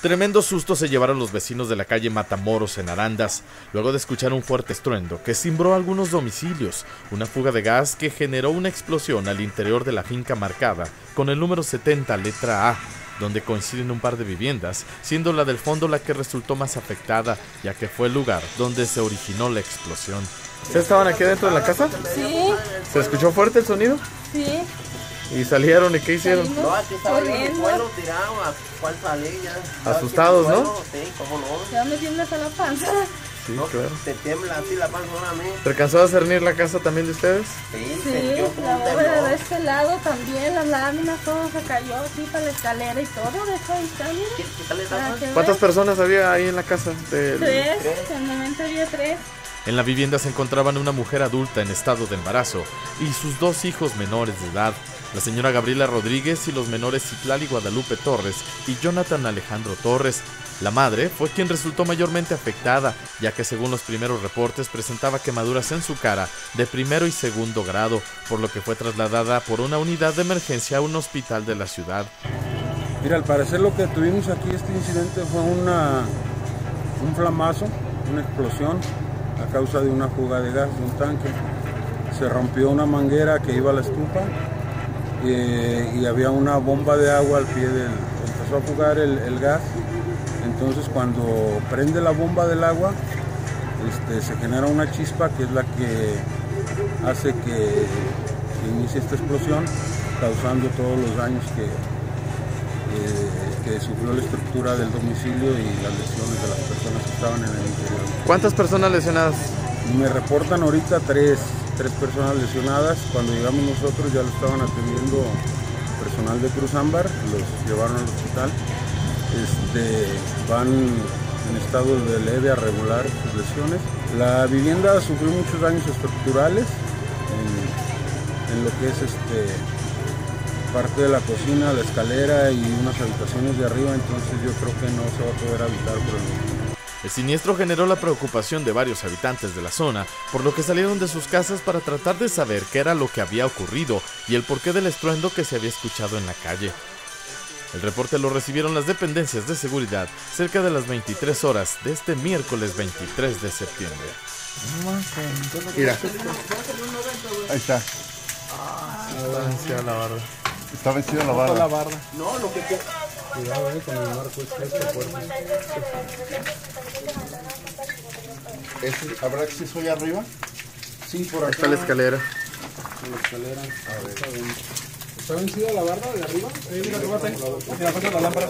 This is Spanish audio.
Tremendo susto se llevaron los vecinos de la calle Matamoros en Arandas, luego de escuchar un fuerte estruendo que cimbró algunos domicilios, una fuga de gas que generó una explosión al interior de la finca marcada con el número 70 letra A, donde coinciden un par de viviendas, siendo la del fondo la que resultó más afectada, ya que fue el lugar donde se originó la explosión. ¿Ustedes estaban aquí dentro de la casa? Sí, ¿Se escuchó fuerte el sonido? sí. ¿Y salieron y qué hicieron? Salimos No, aquí estaba el tirado, ¿a cuál salí ya? Asustados, ¿no? Sí, cómo no. Ya me tiemblas a la panza. Sí, No, claro. Te tiembla así la panza ahora a mí. ¿Se alcanzó a cernir la casa también de ustedes? Sí, Sí, la bóveda de este lado también, las láminas, todo se cayó así para la escalera y todo. De hecho, ahí ¿Cuántas personas había ahí en la casa? del- Tres, en el momento había tres. En la vivienda se encontraban una mujer adulta en estado de embarazo y sus dos hijos menores de edad, la señora Gabriela Rodríguez y los menores Citlali Guadalupe Torres y Jonathan Alejandro Torres. La madre fue quien resultó mayormente afectada, ya que según los primeros reportes presentaba quemaduras en su cara de primero y segundo grado, por lo que fue trasladada por una unidad de emergencia a un hospital de la ciudad. Mira, al parecer lo que tuvimos aquí, este incidente fue una, un flamazo, una explosión a causa de una fuga de gas de un tanque. Se rompió una manguera que iba a la estufa eh, y había una bomba de agua al pie del... Empezó a fugar el, gas, entonces cuando prende la bomba del agua, este, se genera una chispa que es la que hace que, inicie esta explosión, causando todos los daños que, que sufrió la estructura del domicilio y las lesiones de las personas que estaban en el interior. ¿Cuántas personas lesionadas? Me reportan ahorita tres, tres personas lesionadas. Cuando llegamos nosotros ya lo estaban atendiendo personal de Cruz Ámbar, los llevaron al hospital. Este, van en estado de leve a regular sus lesiones. La vivienda sufrió muchos daños estructurales en, en lo que es este, parte de la cocina, la escalera y unas habitaciones de arriba, entonces yo creo que no se va a poder habitar por el momento. El siniestro generó la preocupación de varios habitantes de la zona, por lo que salieron de sus casas para tratar de saber qué era lo que había ocurrido y el porqué del estruendo que se había escuchado en la calle. El reporte lo recibieron las dependencias de seguridad cerca de las 23 horas de este miércoles 23 de septiembre. Mira. Ahí está. Hacia la barra. Está vencida la barra. No, lo que queda. Ese- ¿Habrá acceso allá arriba? Sí, por Ahí está la escalera. la escalera. ¿Está vencida la barra de arriba? mira, mira, falta la lámpara.